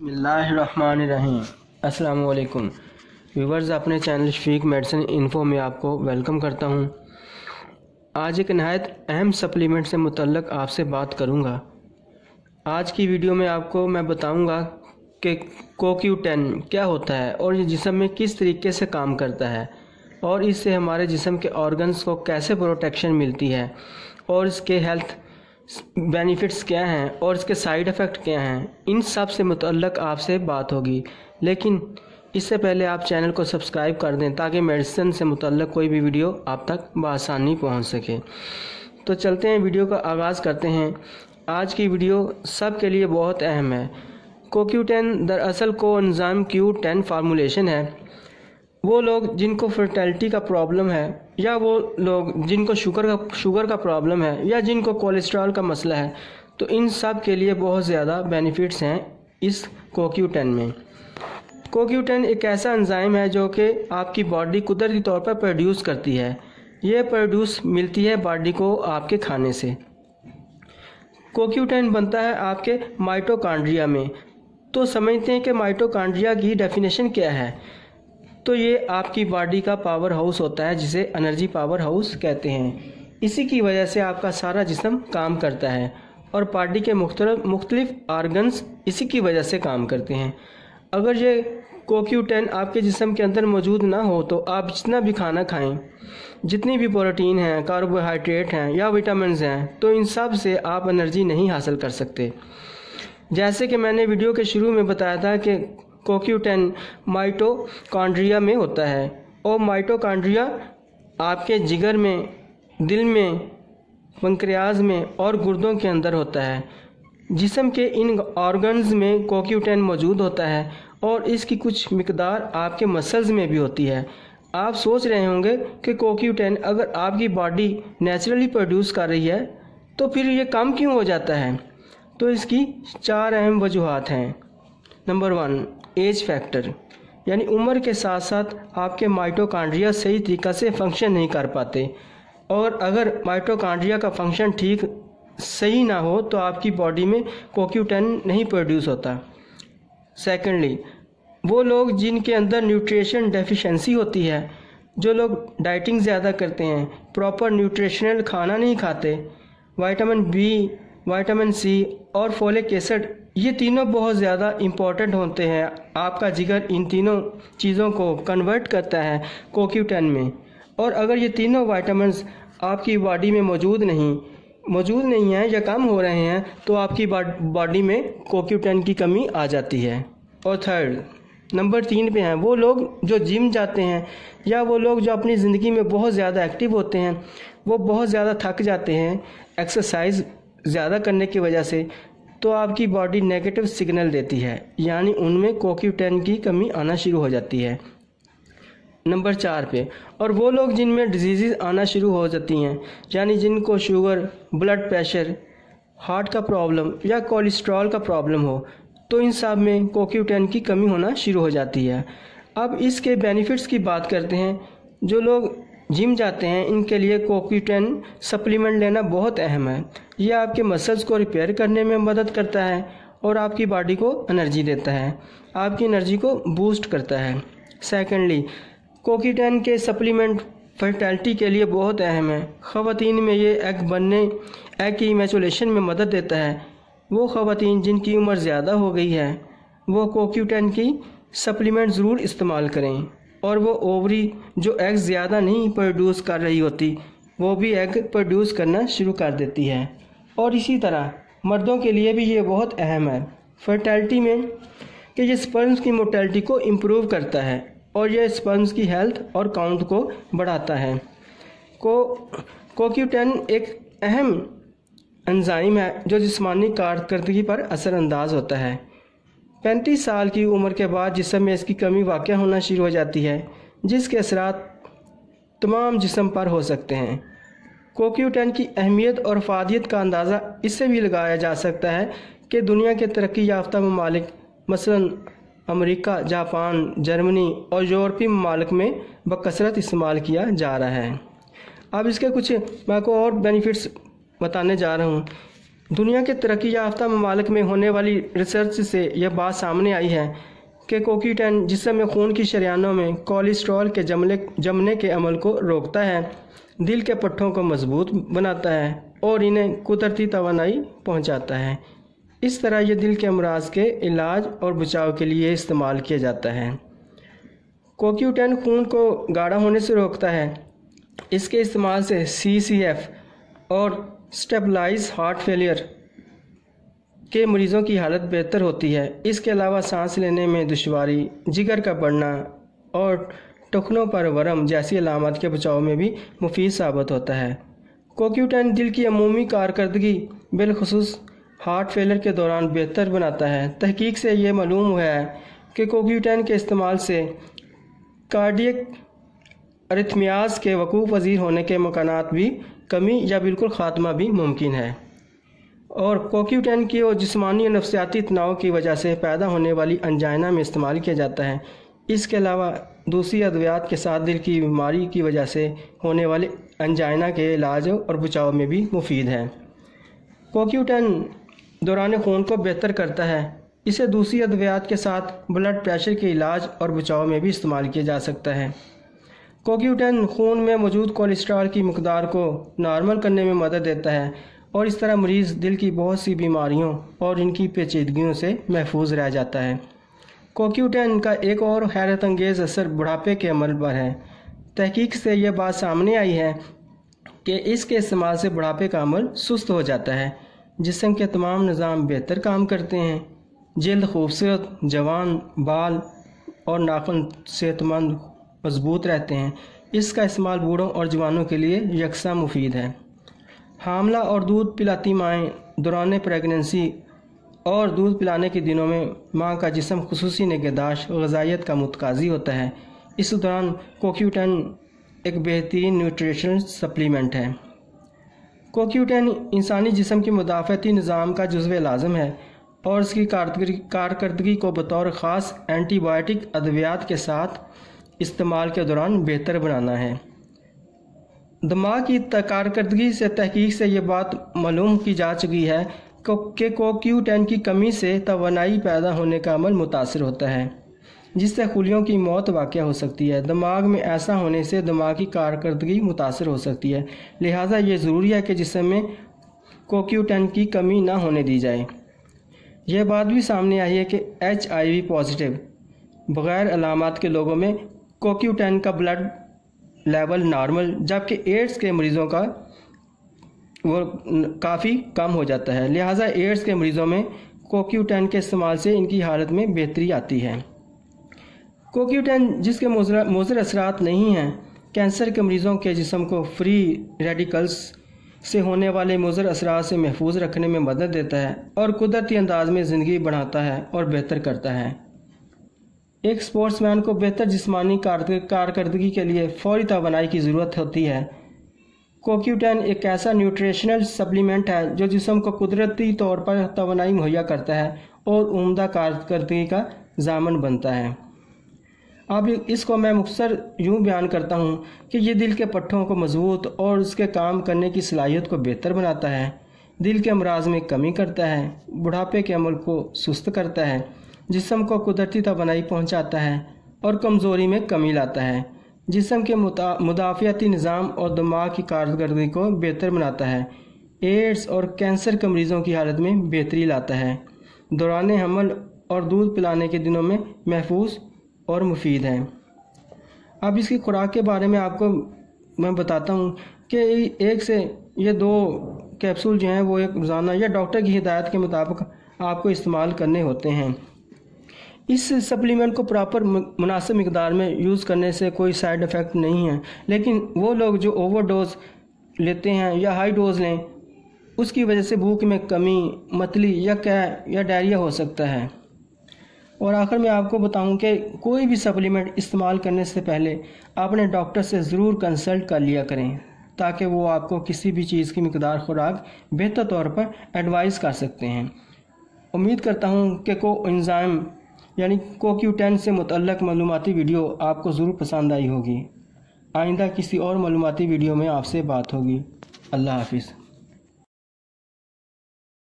बसमीम असलकुम व्यूवर्स, अपने चैनल शफीक मेडिसिन इन्फो में आपको वेलकम करता हूँ। आज एक नहायत अहम सप्लीमेंट से मुतलक आपसे बात करूँगा। आज की वीडियो में आपको मैं बताऊँगा कि कोक्यू टेन क्या होता है और ये जिसम में किस तरीके से काम करता है और इससे हमारे जिसम के ऑर्गन्स को कैसे प्रोटेक्शन मिलती है और इसके हेल्थ बेनिफिट्स क्या हैं और इसके साइड इफ़ेक्ट क्या हैं, इन सबसे मुतलक आपसे बात होगी। लेकिन इससे पहले आप चैनल को सब्सक्राइब कर दें ताकि मेडिसिन से मुतलक कोई भी वीडियो आप तक बसानी पहुँच सके। तो चलते हैं वीडियो का आगाज़ करते हैं। आज की वीडियो सब के लिए बहुत अहम है। कोक्यू टेन दरअसल को एंजाइम क्यू टेन फार्मूलेशन है। वो लोग जिनको फर्टेलिटी का प्रॉब्लम है या वो लोग जिनको शुगर का शुगर का प्रॉब्लम है, या जिनको कोलेस्ट्रॉल का मसला है तो इन सब के लिए बहुत ज़्यादा बेनिफिट्स हैं इस कोक्यू टेन में। कोक्यू टेन एक ऐसा एंजाइम है जो कि आपकी बॉडी कुदरती तौर पर प्रोड्यूस करती है। ये प्रोड्यूस मिलती है बॉडी को आपके खाने से। कोक्यू टेन बनता है आपके माइटोकांड्रिया में। तो समझते हैं कि माइटोकांड्रिया की डेफिनेशन क्या है? तो ये आपकी बॉडी का पावर हाउस होता है, जिसे एनर्जी पावर हाउस कहते हैं। इसी की वजह से आपका सारा जिसम काम करता है और बॉडी के मुख्तलिफ़ मुख्तलिफ़ आर्गन्स इसी की वजह से काम करते हैं। अगर ये कोक्यू टेन आपके जिसम के अंदर मौजूद ना हो तो आप जितना भी खाना खाएँ, जितनी भी प्रोटीन हैं कार्बोहाइड्रेट हैं या विटामिन हैं तो इन सबसे आप एनर्जी नहीं हासिल कर सकते। जैसे कि मैंने वीडियो के शुरू में बताया था कि कोक्यूटेन माइटोकॉन्ड्रिया में होता है और माइटोकॉन्ड्रिया आपके जिगर में, दिल में पंक्रियाज में और गुर्दों के अंदर होता है। जिसम के इन ऑर्गन्स में कोक्यूटेन मौजूद होता है और इसकी कुछ मकदार आपके मसल्स में भी होती है। आप सोच रहे होंगे कि कोक्यूटेन अगर आपकी बॉडी नेचुरली प्रोड्यूस कर रही है तो फिर ये कम क्यों हो जाता है? तो इसकी चार अहम वजूहत हैं। नंबर वन एज फैक्टर, यानी उम्र के साथ साथ आपके माइटोकांड्रिया सही तरीक़ा से फ़ंक्शन नहीं कर पाते। और अगर माइटोकांड्रिया का फ़ंक्शन ठीक सही ना हो तो आपकी बॉडी में कोक्यूटेन नहीं प्रोड्यूस होता। सेकेंडली वो लोग जिनके अंदर न्यूट्रिशन डेफिशिएंसी होती है, जो लोग डाइटिंग ज़्यादा करते हैं प्रॉपर न्यूट्रिशनल खाना नहीं खाते वाइटामिन बी वाइटामिन सी और फोलिक एसिड ये तीनों बहुत ज़्यादा इंपॉर्टेंट होते हैं। आपका जिगर इन तीनों चीज़ों को कन्वर्ट करता है कोक्यूटेन में। और अगर ये तीनों वाइटामस आपकी बॉडी में मौजूद नहीं मौजूद नहीं है या कम हो रहे हैं तो आपकी बॉडी में कोक्यूटेन की कमी आ जाती है। और थर्ड नंबर तीन पे हैं। वो लोग जो जिम जाते हैं या वो लोग जो अपनी ज़िंदगी में बहुत ज़्यादा एक्टिव होते हैं, वो बहुत ज़्यादा थक जाते हैं। एक्सरसाइज ज़्यादा करने की वजह से तो आपकी बॉडी नेगेटिव सिग्नल देती है, यानी उनमें कोक्यू टेन की कमी आना शुरू हो जाती है। नंबर चार पे, और वो लोग जिनमें डिज़ीज़ आना शुरू हो जाती हैं, यानी जिनको शुगर ब्लड प्रेशर हार्ट का प्रॉब्लम या कोलेस्ट्रॉल का प्रॉब्लम हो तो इन सब में कोक्यू टेन की कमी होना शुरू हो जाती है। अब इसके बेनिफिट्स की बात करते हैं, जो लोग जिम जाते हैं, इनके लिए कोक्यूटेन सप्लीमेंट लेना बहुत अहम है। यह आपके मसल्स को रिपेयर करने में मदद करता है और आपकी बॉडी को एनर्जी देता है, आपकी एनर्जी को बूस्ट करता है। सेकेंडली कोकीटेन के सप्लीमेंट फर्टैलिटी के लिए बहुत अहम है। ख़वान में ये एग बनने, एग की मैचुलेशन में मदद देता है। वो ख़वान जिनकी उम्र ज़्यादा हो गई है, वो कोक्यूटेन की सप्लीमेंट ज़रूर इस्तेमाल करें। और वो ओवरी जो एग ज़्यादा नहीं प्रोड्यूस कर रही होती, वो भी एग प्रोड्यूस करना शुरू कर देती है। और इसी तरह, मर्दों के लिए भी ये बहुत अहम है। फर्टैलिटी में कि ये स्पर्म्स की मोटेलिटी को इम्प्रूव करता है और यह स्पर्म्स की हेल्थ और काउंट को बढ़ाता है। को कोक्यूटेन एक अहम एंजाइम है, जो जिस्मानी कारकर्दगी पर असरानंदाज होता है। पैंतीस साल की उम्र के बाद जिसम में इसकी कमी वाक़ होना शुरू हो जाती है, जिसके असरात तमाम जिसम पर हो सकते हैं। कोक्यूटेन की अहमियत और अफादियत का अंदाज़ा इससे भी लगाया जा सकता है कि दुनिया के तरक्की याफ्ता ममालिक, मसलन अमेरिका, जापान, जर्मनी और यूरोपीय ममालिक में बकसरत इस्तेमाल किया जा रहा है। अब इसके कुछ, मैं को और बेनिफिट्स बताने जा रहा हूँ। दुनिया के तरक्की याफ्ता ममालिक में होने वाली रिसर्च से यह बात सामने आई है कि कोकीटेन जिसम खून की शरियानों में कोलेस्ट्रॉल के जमले, जमने के अमल को रोकता है, दिल के पट्ठों को मज़बूत बनाता है और इन्हें कुदरती तोानाई पहुँचाता है। इस तरह यह दिल के अमराज के इलाज और बचाव के लिए इस्तेमाल किया जाता है। कोक्यूटेन खून को गाढ़ा होने से रोकता है। इसके इस्तेमाल से सी सी एफ़ और स्टेबलाइज हार्ट फेलियर के मरीज़ों की हालत बेहतर होती है। इसके अलावा सांस लेने में दुशारी जिगर का बढ़ना और टखनों पर वरम जैसी अलामत के बचाव में भी मुफीद साबित होता है। कोक्यूटेन दिल की अमूमी कारकर्दगी बिलखसूस हार्ट फेलर के दौरान बेहतर बनाता है। तहकीक से ये मालूम हुआ है कि कोक्यूटेन के इस्तेमाल से कार्डियक अरिथमियाज के वकूफ़ पजीर होने के मकान भी कमी या बिल्कुल ख़ात्मा भी मुमकिन है। और कोक्यूटेन की और जिसमानी और नफसियाती तनाव की वजह से पैदा होने वाली अंजाइना में इस्तेमाल किया जाता है। इसके अलावा दूसरी अद्वियात के साथ दिल की बीमारी की वजह से होने वाले अंजाइना के इलाज और बचाव में भी मुफीद है। कोक्यूटेन दौरान खून को बेहतर करता है। इसे दूसरी अद्वियात के साथ ब्लड प्रेशर के इलाज और बचाव में भी इस्तेमाल किया जा सकता है। कोक्यूटेन खून में मौजूद कोलेस्ट्रॉल की मकदार को नॉर्मल करने में मदद देता है और इस तरह मरीज़ दिल की बहुत सी बीमारियों और इनकी पेचीदगियों से महफूज रह जाता है। कोक्यूटेन का एक और हैरत अंगेज़ असर बुढ़ापे के अमल पर है। तहकीक से यह बात सामने आई है कि इसके इस्तेमाल से बुढ़ापे का अमल सुस्त हो जाता है जिसम के तमाम निज़ाम बेहतर काम करते हैं। जल्द खूबसूरत, जवान, बाल और नाखुन सेहतमंद मज़बूत रहते हैं। इसका इस्तेमाल बूढ़ों और जवानों के लिए यकसा मुफीद है। हामला और दूध पिलाती माएँ दौरान प्रेगनेंसी और दूध पिलाने के दिनों में माँ का जिसम खसूसी निगहदाश्त गजाइत का मुतकाजी होता है। इस दौरान कोक्यूटन एक बेहतरीन न्यूट्रिशन सप्लीमेंट है। कोक्यूटन इंसानी जिसम के मुदाफ़ती निज़ाम का जज्व लाजम है और इसकी कारकर्दगी को बतौर ख़ास एंटीबायोटिक अद्वियात के साथ इस्तेमाल के दौरान बेहतर बनाना है। दिमाग की कारकर्दगी से तहकीक से ये बात मालूम की जा चुकी है कि कोक्यू टेन की कमी से तोानाई पैदा होने का अमल मुतासर होता है, जिससे खुलियों की मौत वाक़ हो सकती है। दिमाग में ऐसा होने से दिमाग की कारकर्दगी मुतासर हो सकती है। लिहाजा ये ज़रूरी है कि जिसम में कोक्यू टेन की कमी ना होने दी जाए। यह बात भी सामने आई है कि एच आई वी पॉजिटिव, बग़ैर अलामत के लोगों में कोक्यूटेन का ब्लड लेवल नॉर्मल जबकि एड्स के मरीज़ों का वो काफ़ी कम हो जाता है। लिहाजा एड्स के मरीज़ों में कोक्यूटेन के इस्तेमाल से इनकी हालत में बेहतरी आती है। कोक्यूटेन जिसके मोजर असरात नहीं हैं, कैंसर के मरीज़ों के जिसम को फ्री रेडिकल्स से होने वाले मुजर असरा से महफूज रखने में मदद देता है और कुदरती अंदाज में ज़िंदगी बढ़ाता है और बेहतर करता है। एक स्पोर्ट्समैन को बेहतर जिस्मानी कारकर्दगी के लिए फौरी तोानाई की ज़रूरत होती है। कोक्यूटेन एक ऐसा न्यूट्रिशनल सप्लीमेंट है जो जिसम को कुदरती तौर पर तोानाई मुहैया करता है और उम्दा कारकर्दगी का जामन बनता है। अब इसको मैं मुख्तर यूँ बयान करता हूँ कि ये दिल के पट्ठों को मज़बूत और उसके काम करने की सलाहियत को बेहतर बनाता है। दिल के अमराज में कमी करता है, बुढ़ापे के अमल को सुस्त करता है जिसम को कुदरती तोानाई पहुँचाता है और कमज़ोरी में कमी लाता है। जिसम के मुदाफ़ती निज़ाम और दिमाग की कारकर्दगी को बेहतर बनाता है। एड्स और कैंसर के मरीज़ों की हालत में बेहतरी लाता है। दौरान हमल और दूध पिलाने के दिनों में महफूज और मुफीद है। अब इसकी खुराक के बारे में आपको मैं बताता हूँ कि एक से ये दो कैप्सूल जो हैं, वो एक रोज़ाना या डॉक्टर की हिदायत के मुताबिक आपको इस्तेमाल करने होते हैं। इस सप्लीमेंट को प्रॉपर मुनासिब मकदार में यूज़ करने से कोई साइड इफ़ेक्ट नहीं है। लेकिन वो लोग जो ओवर डोज लेते हैं या हाई डोज लें, उसकी वजह से भूख में कमी, मतली या कै, या डायरिया हो सकता है। और आखिर में आपको बताऊँ कि कोई भी सप्लीमेंट इस्तेमाल करने से पहले अपने डॉक्टर से ज़रूर कंसल्ट कर लिया करें, ताकि वो आपको किसी भी चीज़ की मकदार खुराक बेहतर तौर पर एडवाइस कर सकते हैं। उम्मीद करता हूँ कि को इंज़ाम यानी कोक्यू टेन से मुतलक मालूमती वीडियो आपको ज़रूर पसंद आई होगी। आइंदा किसी और मालूमती वीडियो में आपसे बात होगी। अल्लाह हाफिज़।